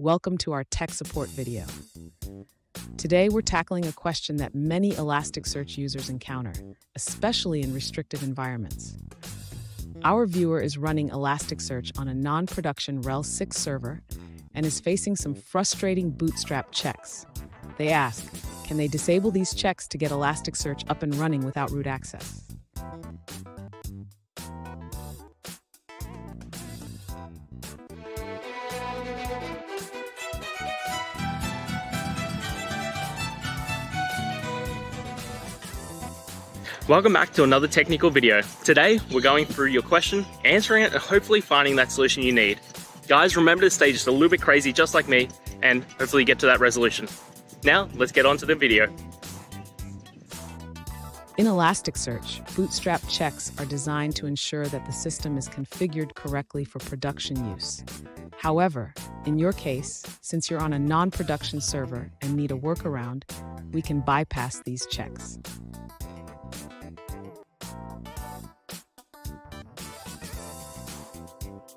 Welcome to our tech support video. Today, we're tackling a question that many Elasticsearch users encounter, especially in restrictive environments. Our viewer is running Elasticsearch on a non-production RHEL 6 server and is facing some frustrating bootstrap checks. They ask, can they disable these checks to get Elasticsearch up and running without root access? Welcome back to another technical video. Today, we're going through your question, answering it, and hopefully finding that solution you need. Guys, remember to stay just a little bit crazy just like me, and hopefully get to that resolution. Now, let's get on to the video. In Elasticsearch, Bootstrap checks are designed to ensure that the system is configured correctly for production use. However, in your case, since you're on a non-production server and need a workaround, we can bypass these checks.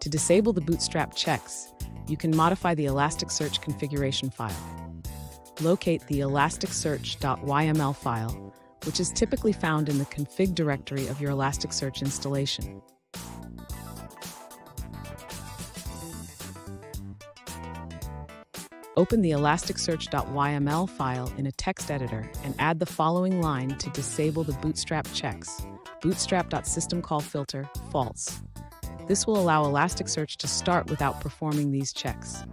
To disable the Bootstrap checks, you can modify the Elasticsearch configuration file. Locate the elasticsearch.yml file, which is typically found in the config directory of your Elasticsearch installation. Open the elasticsearch.yml file in a text editor and add the following line to disable the bootstrap checks. bootstrap.systemcallFilter false. This will allow Elasticsearch to start without performing these checks.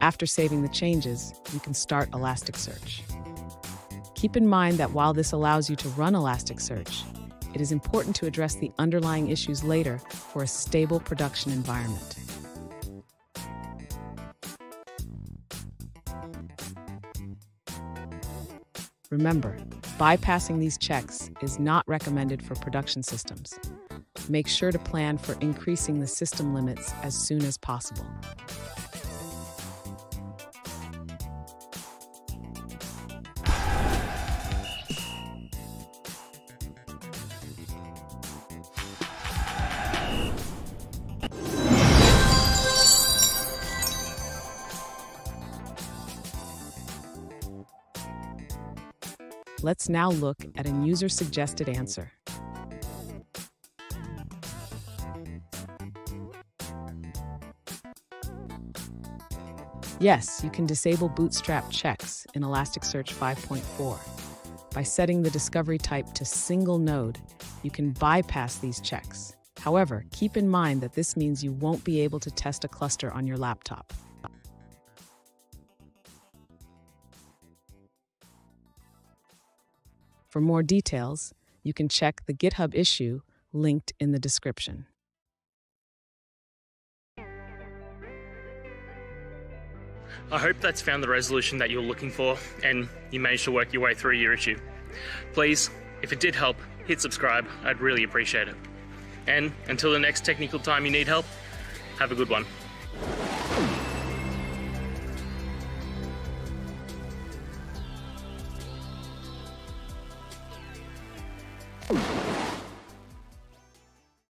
After saving the changes, you can start Elasticsearch. Keep in mind that while this allows you to run Elasticsearch, it is important to address the underlying issues later for a stable production environment. Remember, bypassing these checks is not recommended for production systems. Make sure to plan for increasing the system limits as soon as possible. Let's now look at a user-suggested answer. Yes, you can disable Bootstrap checks in Elasticsearch 5.4. By setting the discovery type to single node, you can bypass these checks. However, keep in mind that this means you won't be able to test a cluster on your laptop. For more details, you can check the GitHub issue linked in the description. I hope that's found the resolution that you're looking for and you managed to work your way through your issue. Please, if it did help, hit subscribe. I'd really appreciate it. And until the next technical time you need help, have a good one.